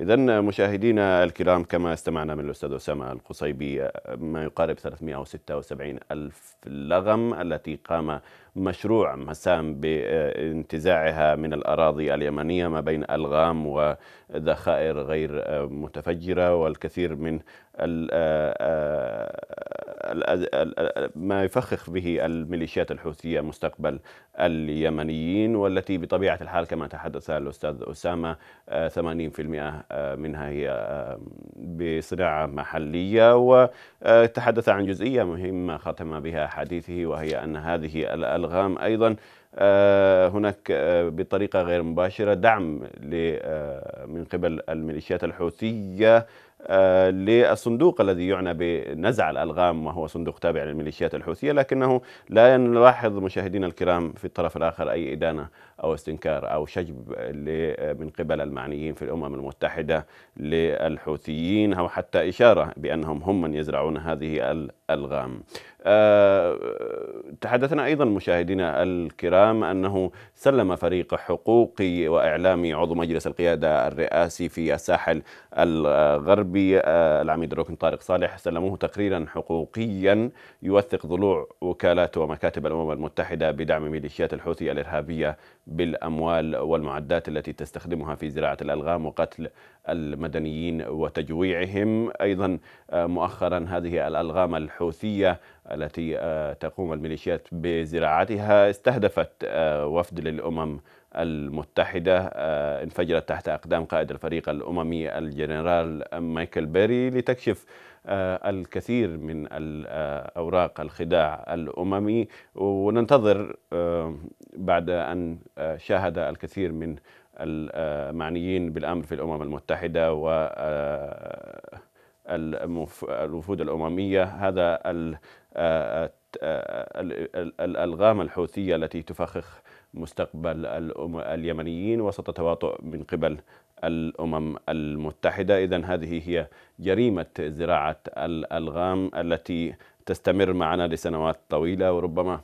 إذا مشاهدينا الكرام كما استمعنا من الأستاذ أسامة القصيبي ما يقارب 376 ألف لغم التي قام مشروع مسام بانتزاعها من الأراضي اليمنية ما بين ألغام وذخائر غير متفجرة والكثير من ما يفخخ به الميليشيات الحوثية مستقبل اليمنيين والتي بطبيعة الحال كما تحدث الأستاذ أسامة 80% منها هي بصناعة محلية وتحدث عن جزئية مهمة ختم بها حديثه وهي أن هذه الألغام أيضا هناك بطريقة غير مباشرة دعم من قبل الميليشيات الحوثية آه، للصندوق الذي يعنى بنزع الألغام وهو صندوق تابع للميليشيات الحوثية لكنه لا نلاحظ مشاهدينا الكرام في الطرف الآخر أي إدانة أو استنكار أو شجب من قبل المعنيين في الأمم المتحدة للحوثيين أو حتى إشارة بأنهم هم من يزرعون هذه الألغام. أه تحدثنا أيضا مشاهدينا الكرام أنه سلم فريق حقوقي وإعلامي عضو مجلس القيادة الرئاسي في الساحل الغربي أه العميد الركن طارق صالح سلموه تقريرا حقوقيا يوثق ضلوع وكالات ومكاتب الأمم المتحدة بدعم ميليشيات الحوثي الإرهابية بالأموال والمعدات التي تستخدمها في زراعة الألغام وقتل المدنيين وتجويعهم. أيضا آه، مؤخرا هذه الألغام الحوثية التي آه، تقوم الميليشيات بزراعتها استهدفت آه، وفد للأمم المتحدة انفجرت تحت أقدام قائد الفريق الأممي الجنرال مايكل بيري لتكشف الكثير من أوراق الخداع الأممي. وننتظر بعد أن شاهد الكثير من المعنيين بالأمر في الأمم المتحدة و الوفود الأممية. هذا الألغام الحوثية التي تفخخ مستقبل اليمنيين وسط تواطؤ من قبل الأمم المتحدة. إذا هذه هي جريمة زراعة الألغام التي تستمر معنا لسنوات طويلة وربما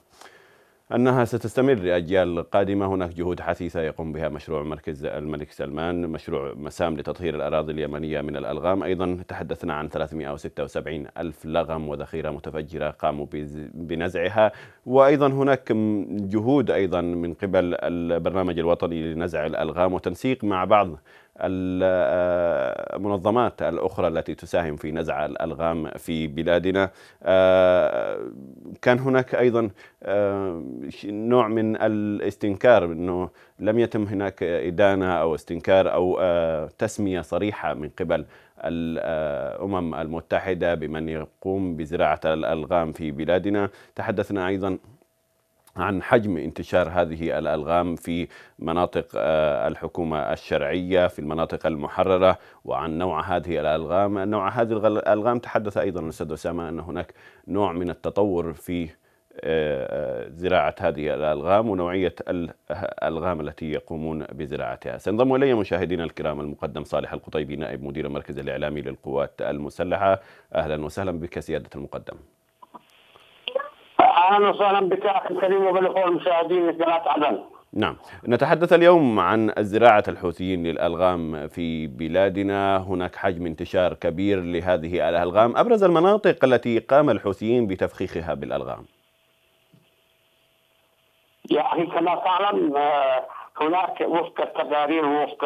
أنها ستستمر لأجيال قادمة. هناك جهود حثيثة يقوم بها مشروع مركز الملك سلمان مشروع مسام لتطهير الأراضي اليمنية من الألغام. أيضا تحدثنا عن 376 ألف لغم وذخيرة متفجرة قاموا بنزعها. وأيضا هناك جهود أيضا من قبل البرنامج الوطني لنزع الألغام وتنسيق مع بعض المنظمات الأخرى التي تساهم في نزع الألغام في بلادنا. آه، كان هناك أيضا آه، نوع من الاستنكار أنه لم يتم هناك إدانة أو استنكار أو آه، تسمية صريحة من قبل الأمم المتحدة بمن يقوم بزراعة الألغام في بلادنا. تحدثنا أيضا عن حجم انتشار هذه الألغام في مناطق آه، الحكومة الشرعية في المناطق المحررة وعن نوع هذه الألغام، نوع هذه الألغام تحدث أيضا الاستاذ أسامة أن هناك نوع من التطور في آه، آه، زراعة هذه الألغام ونوعية الألغام التي يقومون بزراعتها. سينضم إلي مشاهدينا الكرام المقدم صالح القطيبي نائب مدير المركز الإعلامي للقوات المسلحة. أهلا وسهلا بك سيادة المقدم. أهلا وسهلا بك أخي الكريم وبالاخوه المشاهدين لقناه عدن. نعم. نتحدث اليوم عن زراعة الحوثيين للألغام في بلادنا. هناك حجم انتشار كبير لهذه الألغام أبرز المناطق التي قام الحوثيين بتفخيخها بالألغام. يا أخي كما تعلم آه، هناك وفق التقارير ووفق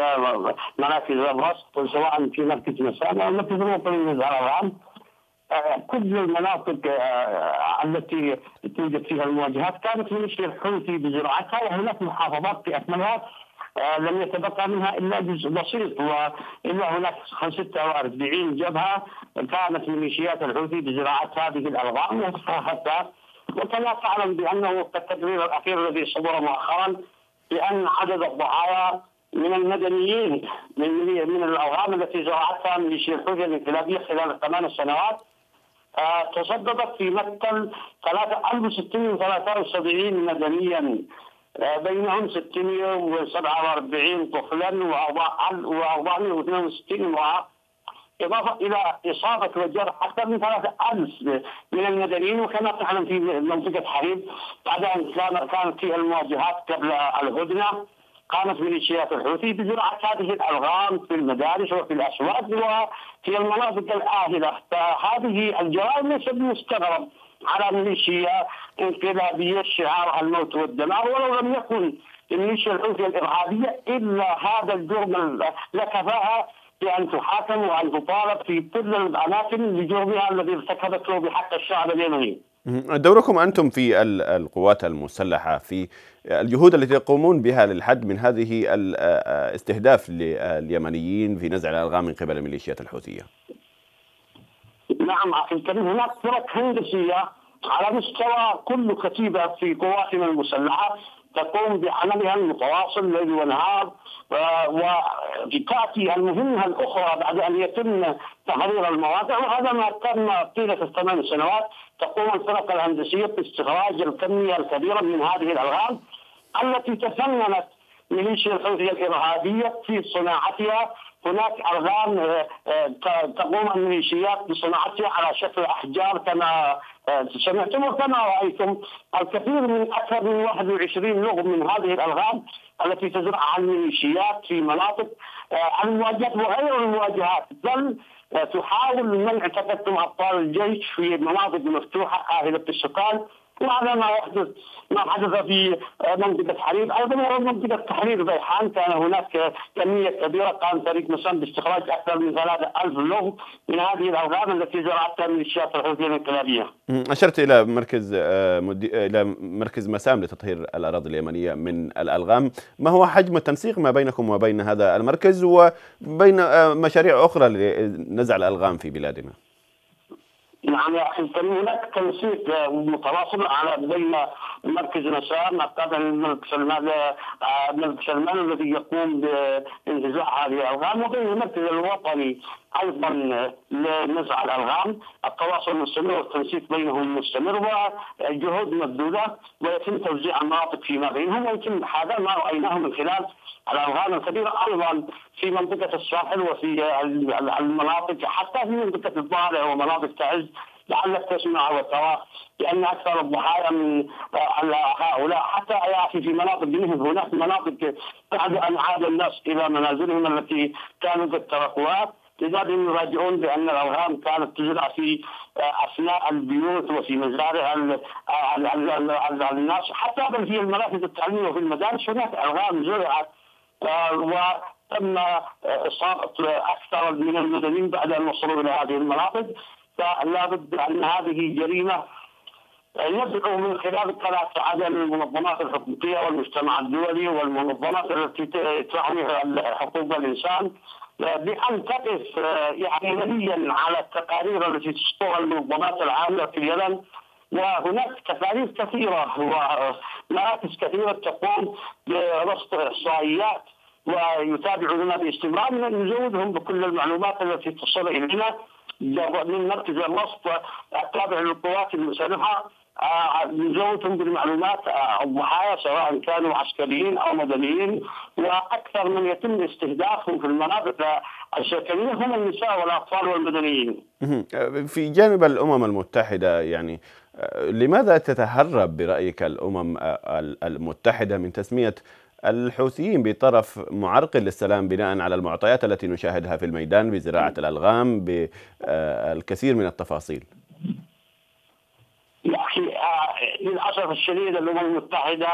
منافذ الرصد سواء في مركز مسامة أو مركز الوطني للألغام. كل المناطق آه، التي توجد فيها المواجهات كانت ميليشيا الحوثي بزراعتها وهناك محافظات في اكملها آه، لم يتبقى منها إلا جزء بسيط والا هناك 46 جبهة كانت ميليشيات الحوثي بزراعة هذه الألغام حتى وكما تعلم بأنه التقرير الأخير الذي صدر مؤخرا بأن عدد الضحايا من المدنيين من من الألغام التي زرعتها ميليشيا الحوثي الانقلابيه خلال الثمان سنوات تصددت في مقتل 1673 مدنيا. آه، بينهم 647 طفلا و462 امرأة. إضافة إلى إصابة وجرح أكثر من 3000 من المدنيين وكما تعلم في منطقة حريب بعد أن كانت فيها المواجهات قبل الهدنة. قامت ميليشيات الحوثي بزراعة هذه الألغام في المدارس وفي الاسواق وفي المناطق الآهلة فهذه الجرائم ليست مستغرب على ميليشيا انقلابية شعارها الموت والدمار ولو لم يكن الميليشيا الحوثيه الإرهابية إلا هذا الجرم لكفاها بأن تحاكم وأن تطالب في كل الأماكن بجرمها الذي ارتكبته بحق الشعب اليمني. دوركم أنتم في القوات المسلحة في الجهود التي تقومون بها للحد من هذه الاستهداف لليمنيين في نزع الألغام من قبل الميليشيات الحوثية. نعم أخي هناك فرق هندسية على مستوى كل كتيبة في قواتنا المسلحة تقوم بعملها المتواصل ليل ونهار وتاتي المهمة الأخرى بعد أن يتم تحرير المواقع وهذا ما تم طيلة الثمان سنوات. تقوم الفرق الهندسية باستخراج الكميه الكبيرة من هذه الألغام التي تفننت ميليشيا الحوثية الإرهابية في صناعتها هناك الغام آه، آه، تقوم الميليشيات بصناعتها على شكل أحجار كما آه، سمعتم وكما رأيتم. الكثير من أكثر من 21 لغم من هذه الالغام التي تزرعها الميليشيات في مناطق المواجهات وغير المواجهات. بل تحاول منع تقدم أبطال الجيش في مناطق مفتوحة اهله السكان. وهذا ما يحدث ما حدث في منطقة حرير أيضا منطقة تحرير بيحان كان هناك كمية كبيرة قام فريق مسام باستخراج أكثر من 3000 لغ من هذه الالغام التي زرعتها ميليشيات الحوثيه الانقلابيه. أشرت إلى مركز آه، مدي... إلى مركز مسام لتطهير الأراضي اليمنية من الألغام، ما هو حجم التنسيق ما بينكم وبين هذا المركز وبين آه، مشاريع أخرى لنزع الألغام في بلادنا؟ نعم يا هناك تنسيق متواصل على بين مركز نسام قبل الملك سلمان الملك سلمان الذي يقوم بانتزاع هذه الالغام وبين المركز الوطني. أيضا لنزع الالغام التواصل مستمر والتنسيق بينهم مستمر وجهود مبذولة ويتم توزيع المناطق فيما بينهم ويتم هذا ما رأيناه من خلال الألغام الكبيرة أيضا في منطقة الساحل وفي المناطق حتى في منطقة الضالع ومناطق تعز لعلك تسمع وترى لأن أكثر الضحايا من هؤلاء. حتى يا أخي في مناطق منهم هناك مناطق بعد أن عاد الناس إلى منازلهم التي كانوا قد تركوها. لذلك يراجعون بأن الألغام كانت تزرع في أثناء البيوت وفي مزارع الناس. حتى بل في المراكز التعليمية وفي المدارس هناك ألغام زرعت وتم اصابه أكثر من المدنيين بعد أن وصلوا إلى هذه المناطق فلا بد أن هذه جريمة يدعو من خلال قناة عدم المنظمات الحقوقيه والمجتمع الدولي والمنظمات التي تعني حقوق الإنسان. بان تقف يعني وليا على التقارير التي تصدرها المنظمات العامه في اليمن. وهناك تقارير كثيرة ومراكز كثيرة تقوم برصد إحصائيات ويتابعوننا باستمرار. نزودهم بكل المعلومات التي تصل إلينا. من مركز الرصد التابع للقوات المسلحة نزودهم بالمعلومات الضحايا سواء كانوا عسكريين أو مدنيين وأكثر من يتم استهدافهم في المناطق السكنيه هم النساء والأطفال والمدنيين. في جانب الأمم المتحدة يعني لماذا تتهرب برأيك الأمم المتحدة من تسمية الحوثيين بطرف معرقل للسلام بناء على المعطيات التي نشاهدها في الميدان بزراعة الألغام بالكثير من التفاصيل. آه، للأسف الشديد الأمم المتحدة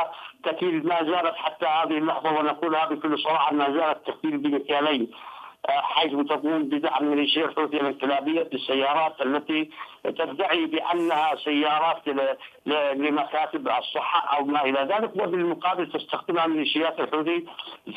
تكيل ما زالت حتى هذه اللحظة ونقولها بكل صراحة ما زالت تكيل بمكيالين. حيث تقوم بدعم ميليشيا الحوثي الانقلابيه بالسيارات التي تدعي بأنها سيارات لمكاتب الصحة أو ما إلى ذلك وبالمقابل تستخدمها ميليشيات الحوثي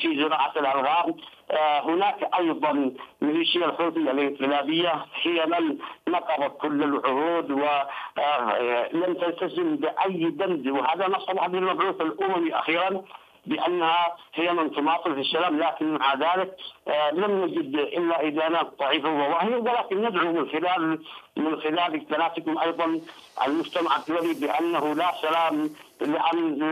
في زراعة الالغام آه، هناك أيضا ميليشيا الحوثي الانقلابيه هي من نقضت كل العهود ولم آه، تلتزم بأي بند وهذا ما صلح بالمبعوث الأممي أخيرا. بأنها هي من تماطل في السلام لكن مع ذلك آه، لم نجد إلا ادانات ضعيفة وواهيه ولكن ندعو من خلال من خلال قناتكم أيضا المجتمع الدولي بأنه لا سلام لأن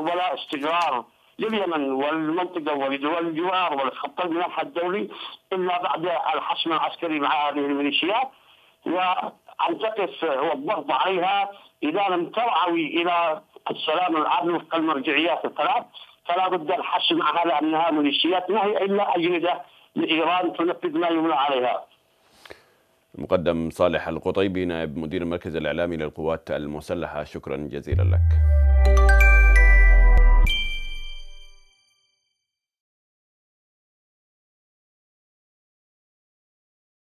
ولا استقرار لليمن والمنطقة ولدول الجوار والخط المنحة الدولي إلا بعد الحسم العسكري مع هذه الميليشيات. وان تقف والضغط عليها إذا لم ترعوي إلى السلام العام وفق المرجعيات الثلاث فلا بد الحسم على أنها ميليشيات ما هي إلا أجندة لإيران تنفذ ما يمنع عليها. المقدم صالح القطيبي نائب مدير المركز الإعلامي للقوات المسلحة شكرا جزيلا لك.